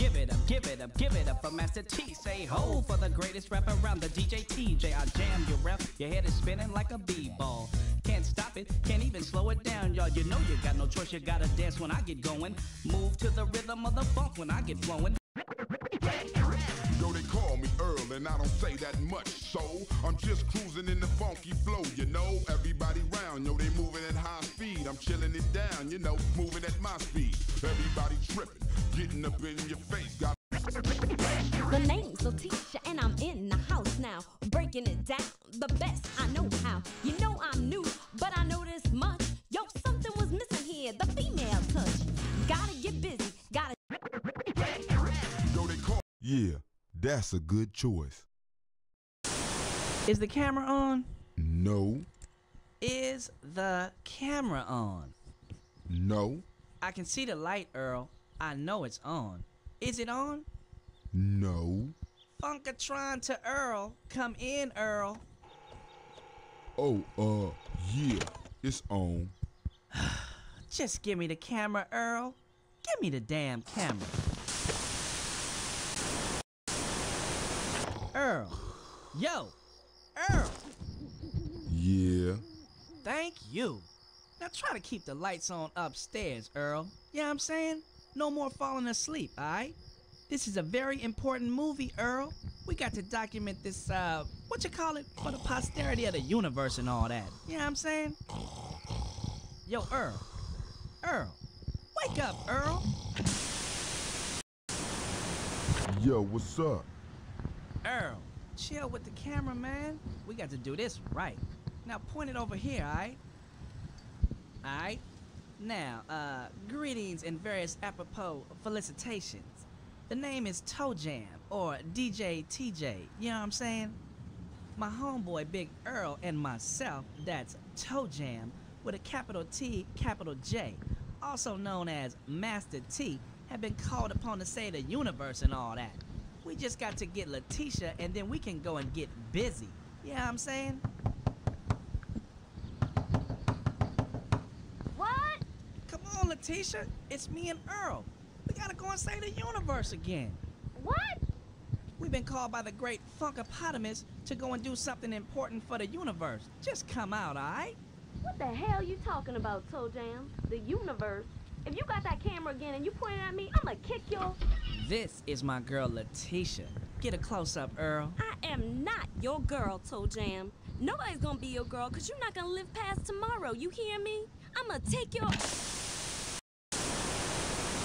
Give it up, give it up, give it up for Master T. Say ho for the greatest rapper around, the DJ TJ. I jam your rap, your head is spinning like a b-ball. Can't stop it, can't even slow it down, y'all. You know you got no choice, you gotta dance when I get going. Move to the rhythm of the funk when I get flowing. Funky flow, you know. Everybody round, yo, they moving at high speed. I'm chilling it down, you know, moving at my speed. Everybody tripping, getting up in your face. Got The name's Latisha and I'm in the house now, breaking it down the best I know how. You know I'm new, but I know this much. Yo, something was missing here, the female touch. Gotta get busy, gotta. yo, they call. Yeah, that's a good choice. Is the camera on? No, Is the camera on? no, I can see the light, Earl. I know it's on. Is it on? no. Funkotron to Earl. Come in, Earl. Oh, uh, yeah, it's on. Just give me the camera, Earl. Give me the damn camera. Earl. Yo. Earl. Yeah, Thank you. Now try to keep the lights on upstairs, Earl. Yeah, I'm saying? No more falling asleep, alright? This is a very important movie, Earl. We got to document this, uh, what you call it? For the posterity of the universe and all that. You know what I'm saying? Yo, Earl. Earl. Wake up, Earl. yo, what's up? Earl, chill with the camera, man. We got to do this right. Now point it over here, alright? Alright? Now, uh, greetings and various apropos felicitations. The name is Toe Jam, or DJ TJ, you know what I'm saying? My homeboy Big Earl and myself, that's Toe Jam, with a capital T, capital J, also known as Master T, have been called upon to save the universe and all that. We just got to get Latisha and then we can go and get busy. You know what I'm saying? What? Come on, Latisha. It's me and Earl. We gotta go and save the universe again. What? We've been called by the great Funkapotamus to go and do something important for the universe. Just come out, alright? What the hell you talking about, Toe Jam? The universe? If you got that camera again and you point it at me, I'ma kick your. This is my girl Latisha. Get a close up, Earl. I am not your girl, Toe Jam. Nobody's gonna be your girl because you're not gonna live past tomorrow. You hear me? I'ma take your.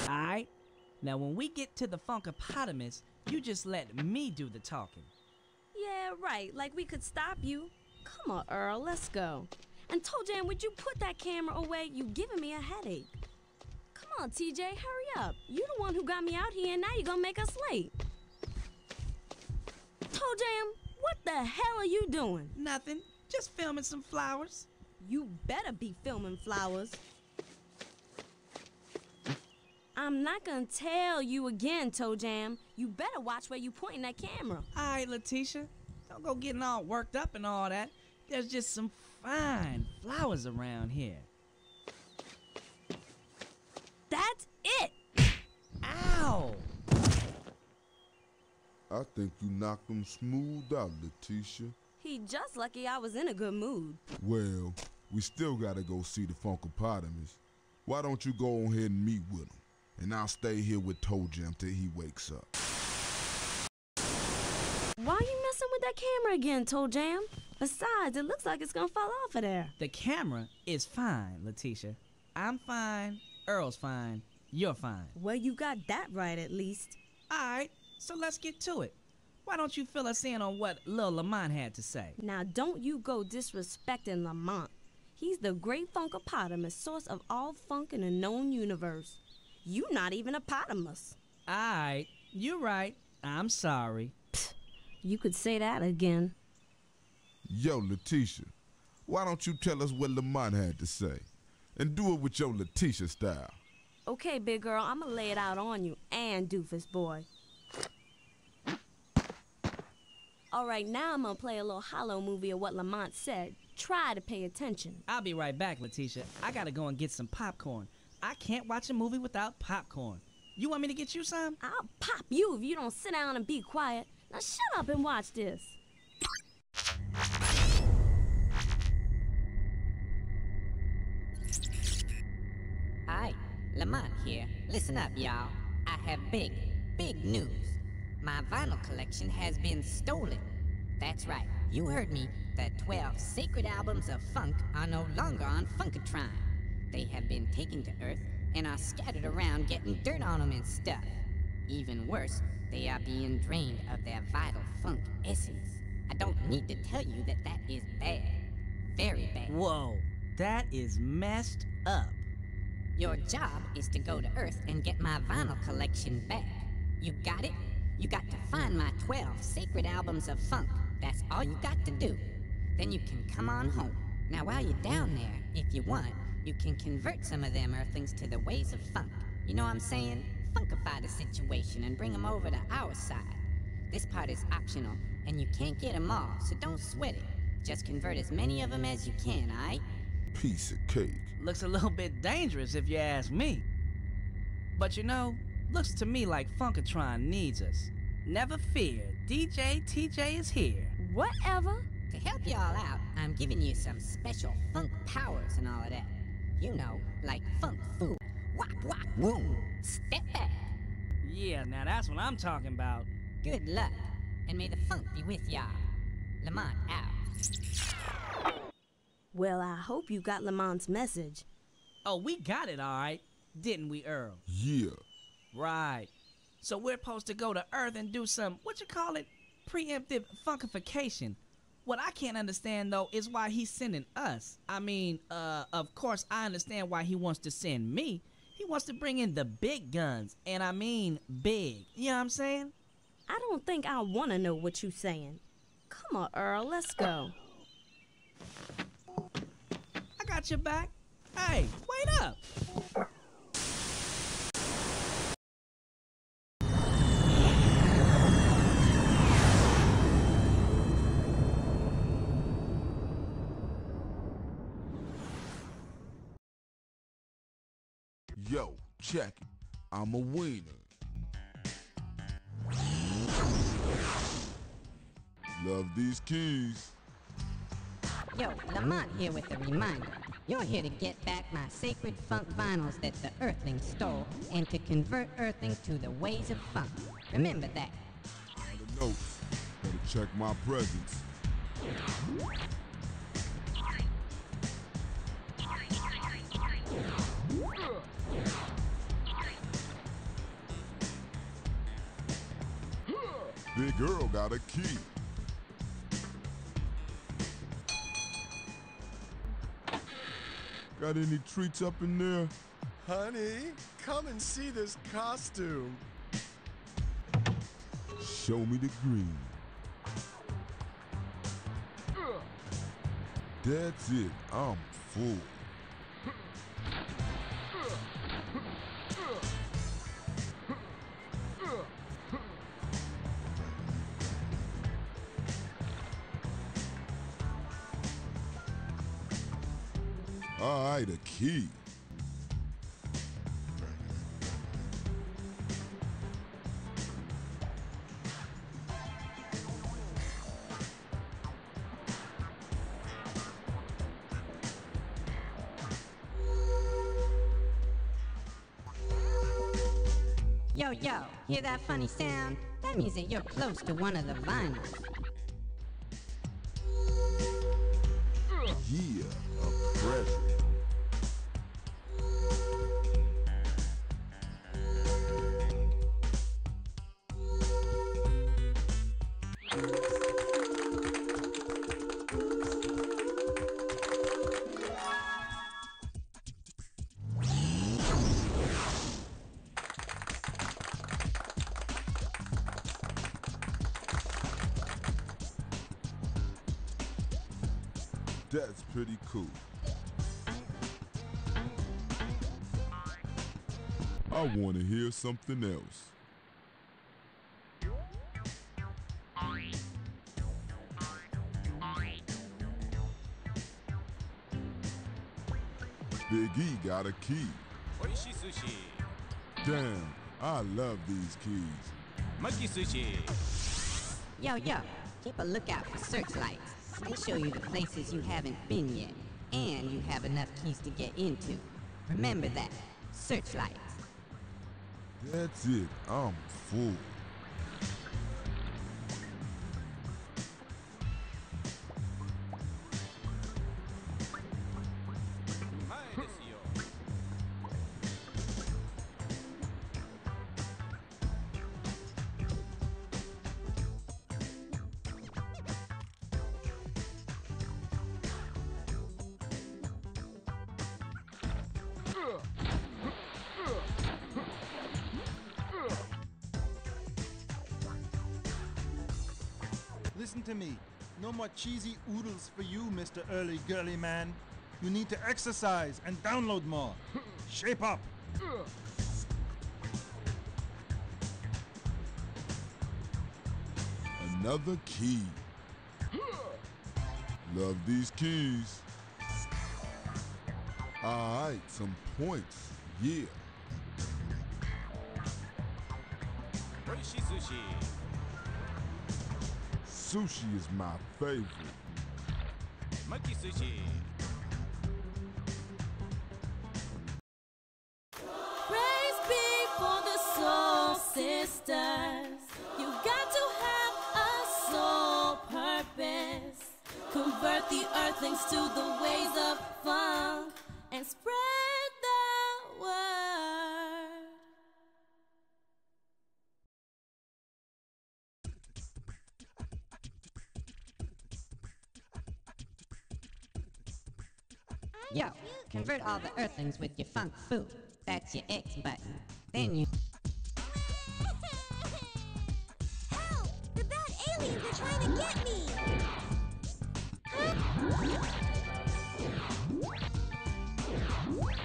Alright? Now, when we get to the Funkapotamus, you just let me do the talking. Yeah, right. Like we could stop you. Come on, Earl, let's go. And Toe Jam, would you put that camera away? You giving me a headache. Come on, TJ, hurry up. You the one who got me out here, and now you're gonna make us late. Toe Jam, what the hell are you doing? Nothing. Just filming some flowers. You better be filming flowers. I'm not gonna tell you again, Toe Jam. You better watch where you pointing that camera. Alright, Latisha. Don't go getting all worked up and all that. There's just some fine flowers around here. That's it. Ow! I think you knocked them smooth out, Latisha. He just lucky I was in a good mood. Well, we still gotta go see the Funkapotamus. Why don't you go on ahead and meet with him? And I'll stay here with Toe Jam till he wakes up. Why are you messing with that camera again, Toe Jam? Besides, it looks like it's gonna fall off of there. The camera is fine, Latisha. I'm fine. Earl's fine. You're fine. Well, you got that right at least. Alright, so let's get to it. Why don't you fill us in on what Lil Lamont had to say? Now, don't you go disrespecting Lamont. He's the great funkapotamus, source of all funk in the known universe. You not even a potamus. Alright, you're right. I'm sorry. Pfft, You could say that again. Yo, Latisha, why don't you tell us what Lamont had to say? And do it with your Latisha style. Okay, big girl, I'ma lay it out on you and Doofus boy. All right, now I'm gonna play a little hollow movie of what Lamont said. Try to pay attention. I'll be right back, Latisha. I gotta go and get some popcorn. I can't watch a movie without popcorn. You want me to get you some? I'll pop you if you don't sit down and be quiet. Now shut up and watch this. Hi, Lamont here. Listen up, y'all. I have big, big news. My vinyl collection has been stolen. That's right, you heard me. The 12 sacred albums of funk are no longer on Funkotron. They have been taken to Earth and are scattered around getting dirt on them and stuff. Even worse, they are being drained of their vital funk essence. I don't need to tell you that that is bad. Very bad. Whoa, that is messed up. Your job is to go to Earth and get my vinyl collection back. You got it? You got to find my 12 sacred albums of funk. That's all you got to do. Then you can come on home. Now, while you're down there, if you want, you can convert some of them Earthlings to the ways of funk. You know what I'm saying? Funkify the situation and bring them over to our side. This part is optional, and you can't get them all, so don't sweat it. Just convert as many of them as you can, alright? Piece of cake. Looks a little bit dangerous if you ask me. But you know, looks to me like Funkotron needs us. Never fear, DJ TJ is here. Whatever. To help y'all out, I'm giving you some special funk powers and all of that. You know, like funk food. Wop wop boom. Step back. Yeah, now that's what I'm talking about. Good luck, and may the funk be with y'all. Lamont out. Well, I hope you got Lamont's message. Oh, we got it all right, didn't we, Earl? Yeah. Right. So we're supposed to go to Earth and do some, what you call it, preemptive funkification. What I can't understand though is why he's sending us. I mean, uh, of course I understand why he wants to send me. He wants to bring in the big guns, and I mean big. You know what I'm saying? I don't think I want to know what you're saying. Come on, Earl, let's go. I got your back. Hey, wait up. Yo, check it. I'm a wiener. Love these keys. Yo, Lamont here with a reminder. You're here to get back my sacred funk vinyls that the Earthlings stole and to convert Earthlings to the ways of funk. Remember that. The notes. Better check my presence. Big Earl got a key. Got any treats up in there? Honey, come and see this costume. Show me the green. That's it. I'm full. Key. Yo, yo, hear that funny sound? That means that you're close to one of the vinyls. That's pretty cool. I want to hear something else. Big E got a key. Oishi sushi. Damn, I love these keys. Monkey sushi. Yo, yo, keep a lookout for Searchlight. They show you the places you haven't been yet, and you have enough keys to get into. Remember that. Searchlights. That's it, I'm full. somewhat cheesy oodles for you, Mr. Early Girly Man. You need to exercise and download more. Shape up. Another key. Love these keys. Alright, some points. Yeah. Sushi. Sushi is my favorite. 巻き convert all the earthlings with your funk food. That's your X button. Then you. Help! The bad aliens are trying to get me!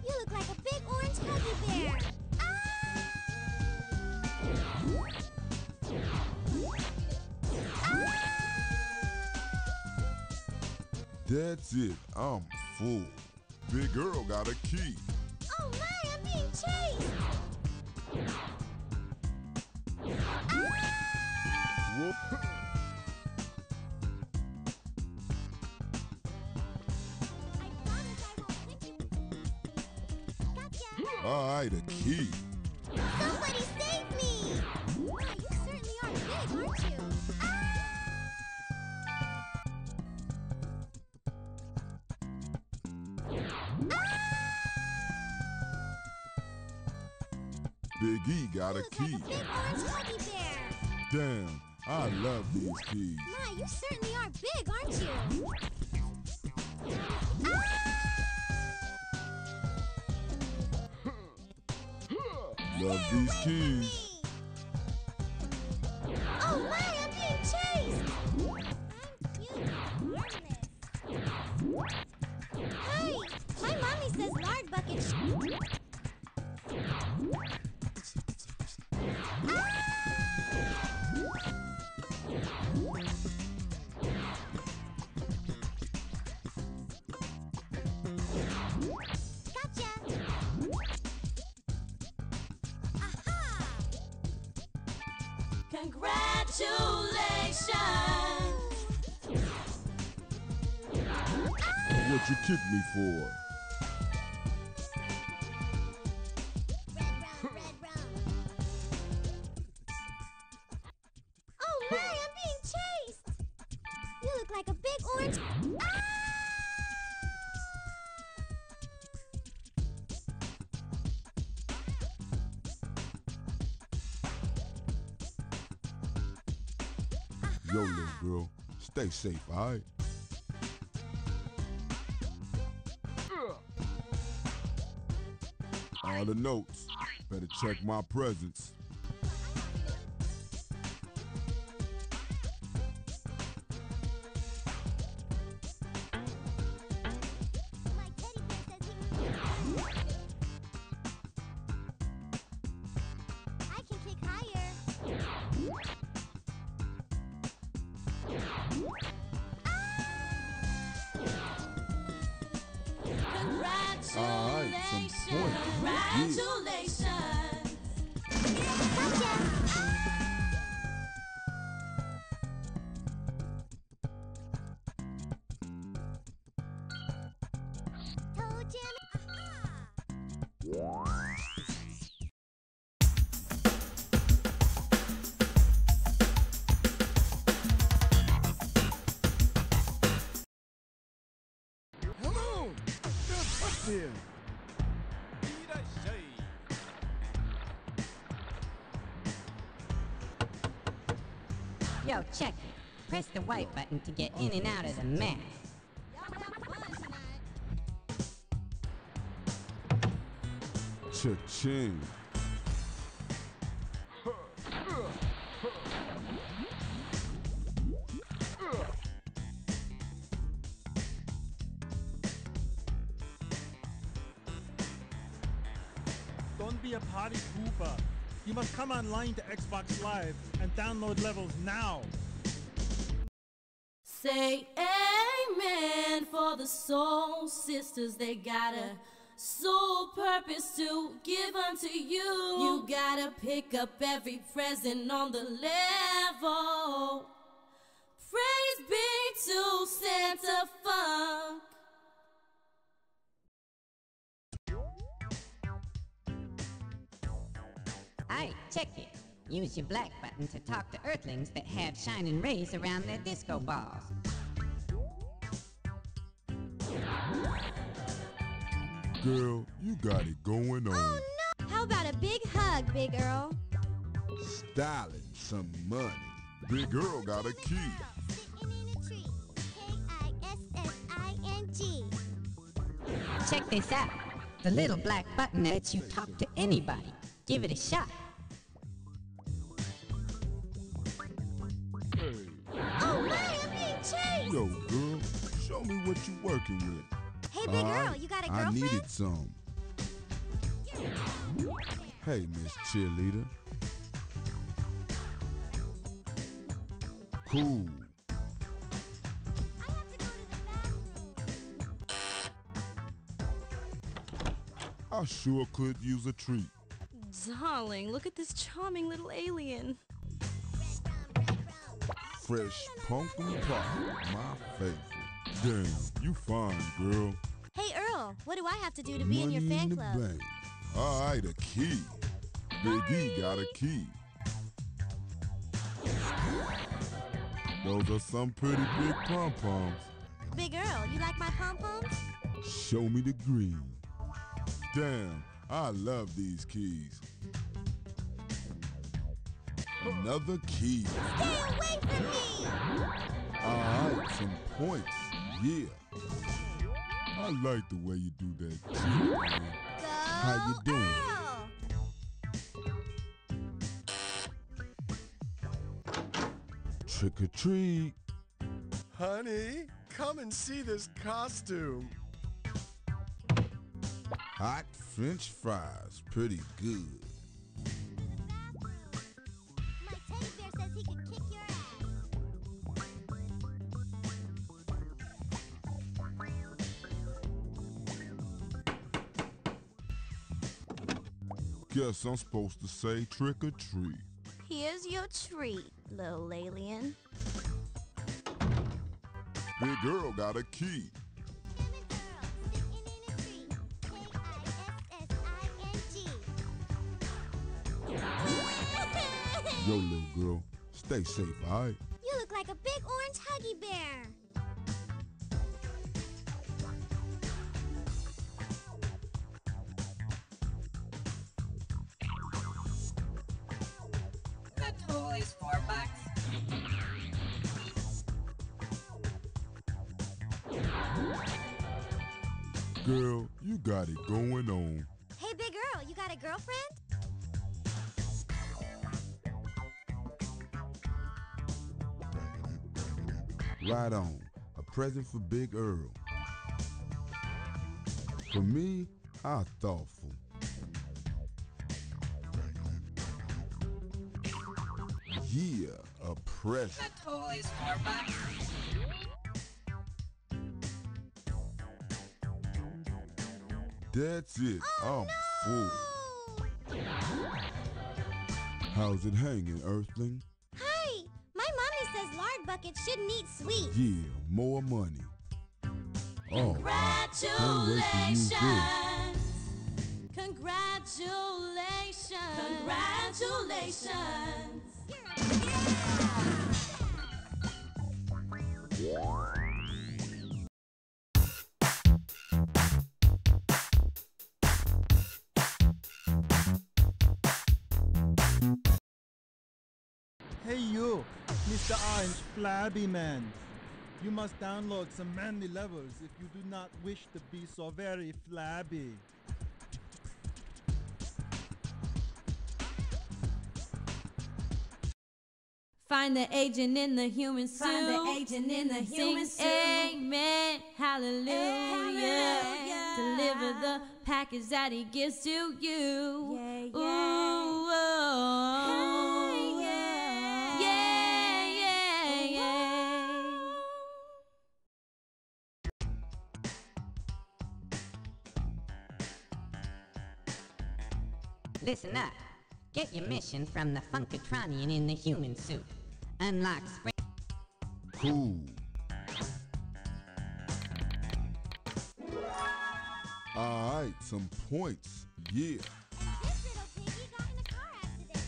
You look like a big orange huggy bear! Ah! Ah! That's it, I'm full. Big Girl got a key. Oh my, I'm being chased! Whoop. I I won't hit you. Gotcha! Alright, a key. These keys. My, you certainly are big, aren't you? Love these keys. Big orange. Ah! Yo, little girl, stay safe, alright? All the notes. Better check my presence. Yo, check it. Press the white button to get in and out of the mask. Cha-ching. Don't be a party pooper. You must come online to Xbox Live and download levels now. Say amen for the soul sisters. They got a soul purpose to give unto you. You gotta pick up every present on the level. Praise be to Santa Funk. Alright, check it. Use your black button to talk to Earthlings that have shining rays around their disco balls. Girl, you got it going oh, on. Oh no! How about a big hug, Big Earl? Styling some money. Big Earl got a key. Sitting in a tree. K-I-S-S-I-N-G. Check this out. The little black button lets you talk to anybody. Give it a shot. Hey, Oh my, I'm being chased! yo, girl, show me what you're working with. Hey, Big All Earl, right, you got a girlfriend? I needed some. Hey, Miss Cheerleader. Cool. I to to. I sure could use a treat. Darling, look at this charming little alien. Fresh pumpkin pie, my favorite. Damn, you fine, girl. Hey, Earl, what do I have to do to be in your fan club? bank. All right, a key. Big E got a key. Those are some pretty big pom poms. Big Earl, you like my pom poms? Show me the green. Damn, I love these keys. Another key. Stay away from me! All right, some points. Yeah. I like the way you do that. Gee, man. Go How you doing? Earl! Trick or treat. Honey, come and see this costume. Hot French fries. Pretty good. Guess I'm supposed to say trick or treat. Here's your treat, little alien. Big girl got a key. Yo, little girl, stay safe, alright? You Right on. A present for Big Earl. For me, how thoughtful. Yeah, a present. The is four bucks. That's it. Oh, I'm full. How's it hanging, Earthling? Hey, my mommy says lard buckets shouldn't eat sweet. Yeah, more money. Oh, can't wait to use this. Congratulations. Congratulations. Hey Mr. Orange Flabby Man. You must download some manly levels if you do not wish to be so very flabby. Find the agent in the human suit. Find the agent in the human Sing suit. Amen. Hallelujah. Hallelujah. Deliver the package that he gives to you. Yeah, yeah. Ooh, Listen up. Get your mission from the Funkotronian in the human suit. Unlock spring. Cool. Alright, some points. Yeah. This little piggy got in a car accident.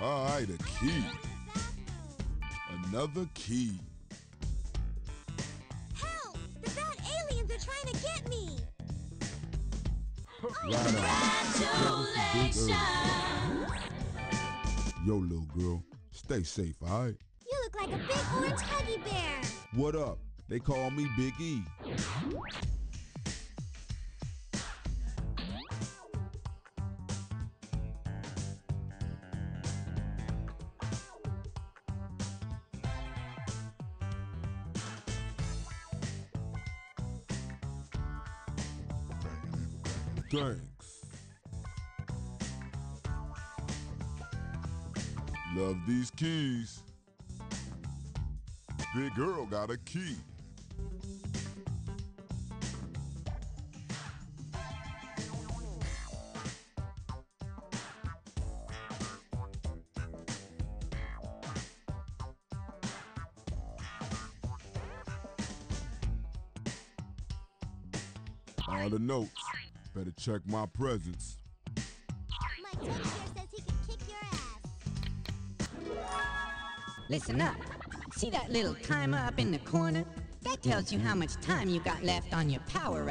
Alright, a key. Another key. Help! The bad aliens are trying to get me. Right on. That was some big earth. Yo, little girl, stay safe, alright? You look like a big orange huggy bear. What up? They call me Big E. Thanks. Love these keys. Big girl got a key. All the notes. Better check my presence. My teacher says he can kick your ass. Listen up. See that little timer up in the corner? That tells you how much time you got left on your power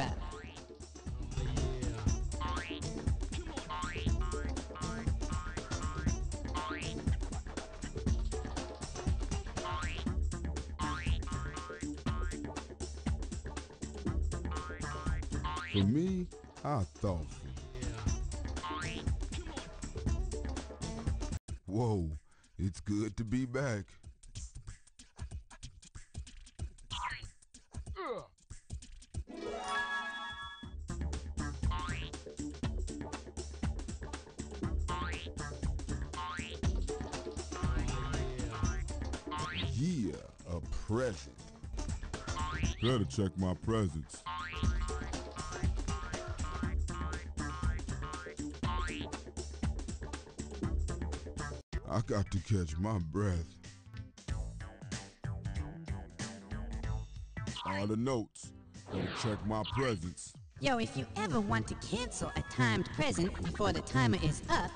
Ah, I thoughtful. Whoa, it's good to be back. Yeah, a present. Better check my presents. I got to catch my breath. All the notes. Better check my presents. Yo, if you ever want to cancel a timed present before the timer is up,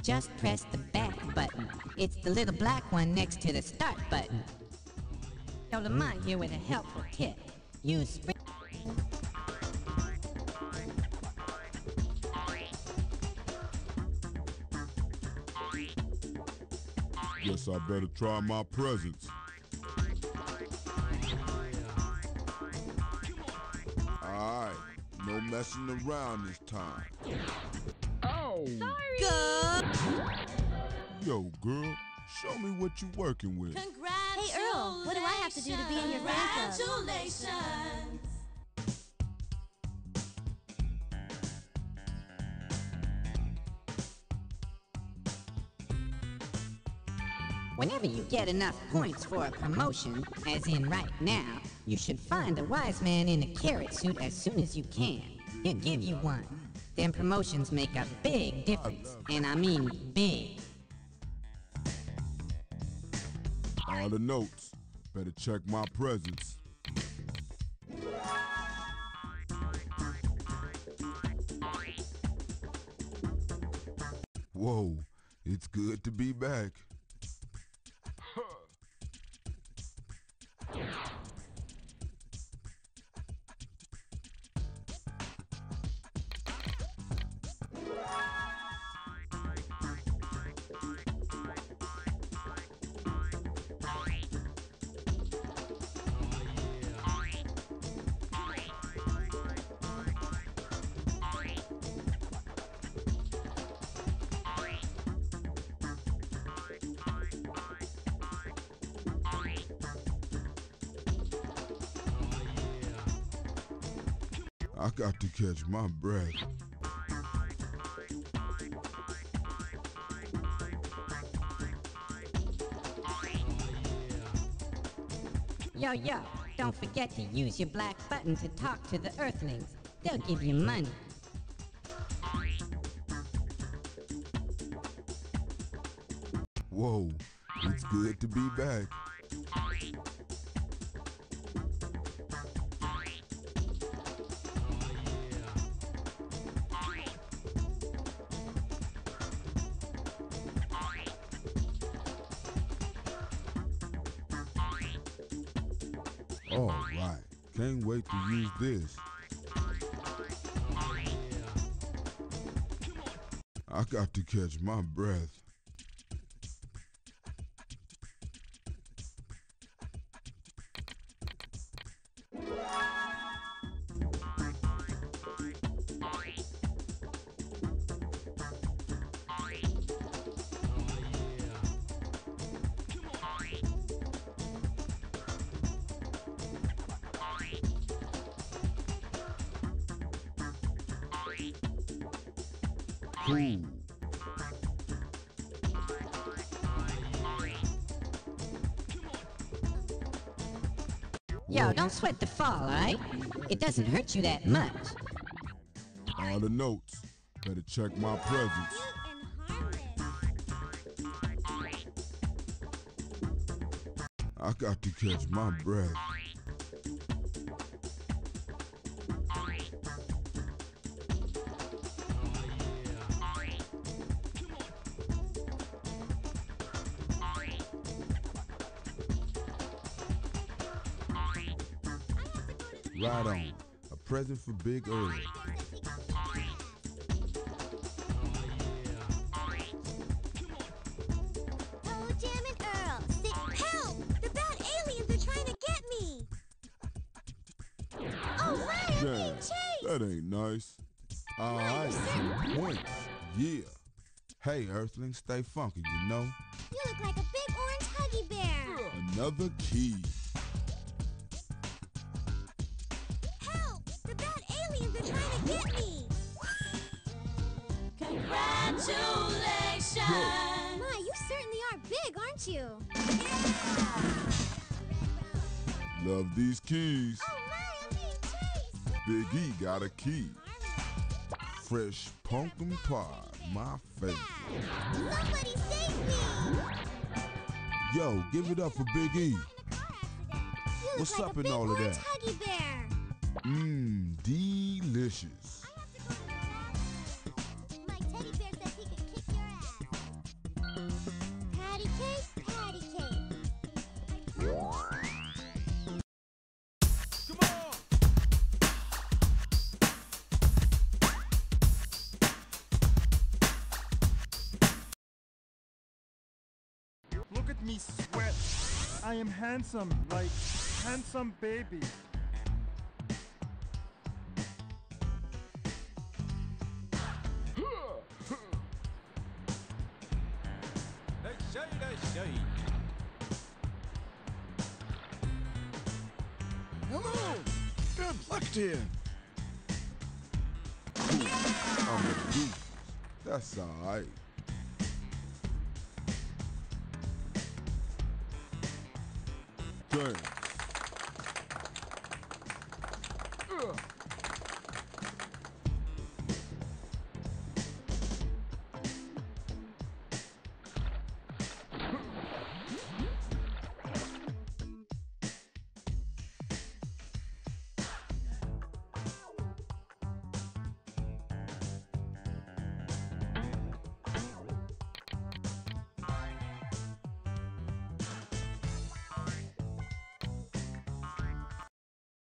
just press the back button. It's the little black one next to the start button. Yo, Lamont here with a helpful tip. Use spring. Better try my presence. Alright, no messing around this time. Oh! sorry. Yo, girl, show me what you working with. Hey, Earl, what do I have to do to be in your fan club? Congratulations. Whenever you get enough points for a promotion, as in right now, you should find a wise man in a carrot suit as soon as you can. He'll give you one. Then promotions make a big difference, and I mean big. All the notes. Better check my presence. Whoa, it's good to be back. I got to catch my breath. Yo, yo, don't forget to use your black button to talk to the Earthlings. They'll give you money. Whoa, it's good to be back. All right, can't wait to use this. I got to catch my breath. It doesn't hurt you that much. All the notes. Better check my presence. I got to catch my breath. I'm being Damn, that ain't nice. Alright, some points. Yeah. Hey, Earthling, stay funky, you know? You look like a big orange huggy bear! Another key. Congratulations! My, you certainly are big, aren't you? Love these keys. Oh, my, I'm being chased! Big E got a key. Fresh pumpkin pie, my favorite. Somebody save me! Yo, give it up for Big E. What's like up in all of orange that? huggy bear! Mmm, delicious. I am handsome, like handsome baby. Let's show you, let's show you. Hello! Good luck to you. I'm a goose. That's alright. Dance.